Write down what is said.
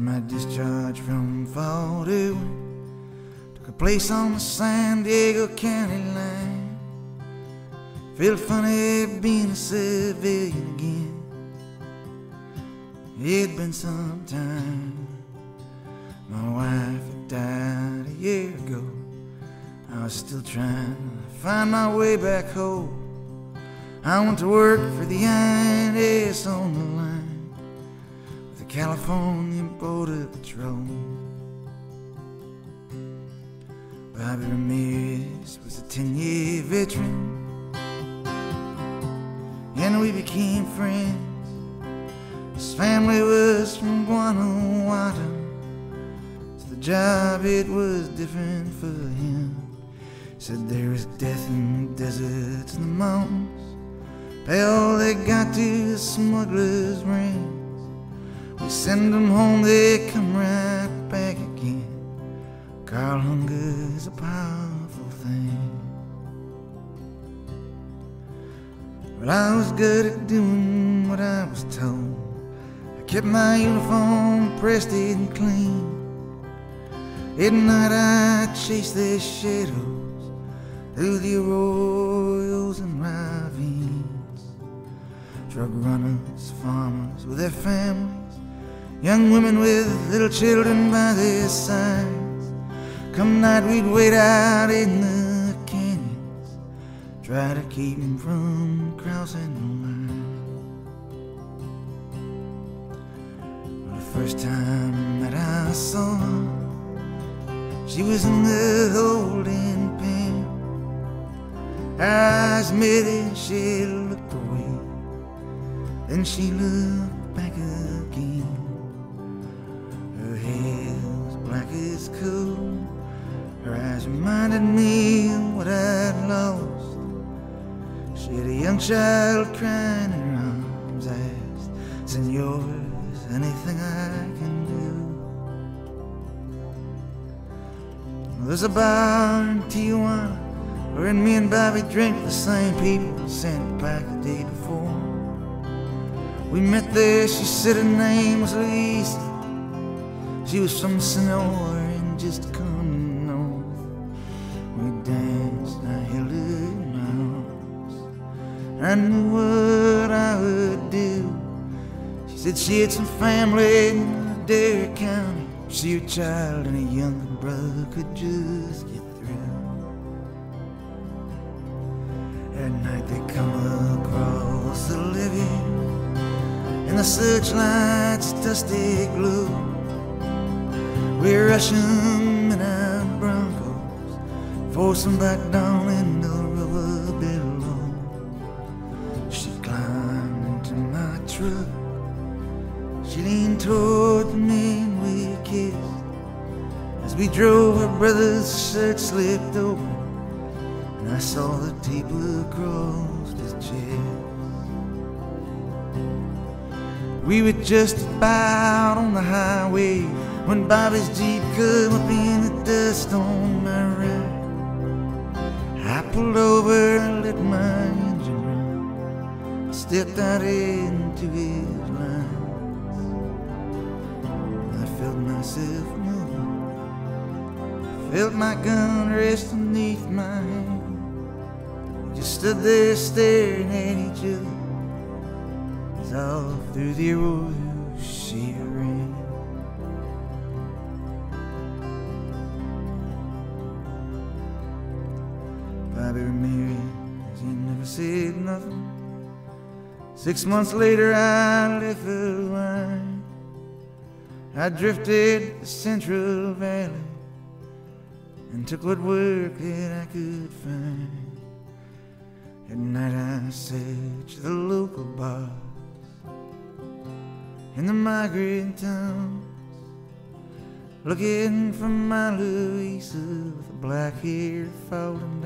my discharge from Fort. Took a place on the San Diego County line. Felt funny being a civilian again. It'd been some time. My wife had died a year ago. I was still trying to find my way back home. I went to work for the INS on the line California Border Patrol. Bobby Ramirez was a 10 year veteran, and we became friends. His family was from Guanajuato, so the job it was different for him. Said there is death in the deserts and the mountains. All they got to the smugglers' rings. Send them home, they come right back again. Carl hunger is a powerful thing. But I was good at doing what I was told. I kept my uniform pressed and clean. At night I chased their shadows through the arroyos and ravines. Drug runners, farmers with their families, young women with little children by their sides. Come night we'd wait out in the canyons, try to keep keep 'em from crossing the line. Well, the first time that I saw her, she was in the holding pen. Eyes met and she looked away. Then she looked back again. Her hair was black as coal. Her eyes reminded me of what I'd lost. She had a young child crying in her arms. I asked, Senor, is anything I can do? There's a bar in Tijuana where me and Bobby drank the same people sent back the day before. We met there, she said her name was Louisa. She was from and just come north. We danced, and I held her in my arms. I knew what I would do. She said she had some family in Madera County. She, her child, and a younger brother could just get through. At night they come across the living, in the searchlight's dusty glow. We're rushing in our Broncos, forcing back down into the river below. She climbed into my truck. She leaned toward me and we kissed. As we drove, her brother's shirt slipped open, and I saw the tape across his chest. We were just about on the highway when Bobby's Jeep come up in the dust on my right. I pulled over and let my engine run. I stepped out into his lines. I felt myself move. Felt my gun rest beneath my hand. Just stood there staring at each other all through the arroyo she ran. Bobby Ramirez, he never said nothing. Six months later, I left the line. I drifted the Central Valley and took what work that I could find. At night, I searched the local bars in the migrant towns, looking for my Louisa with the black hair falling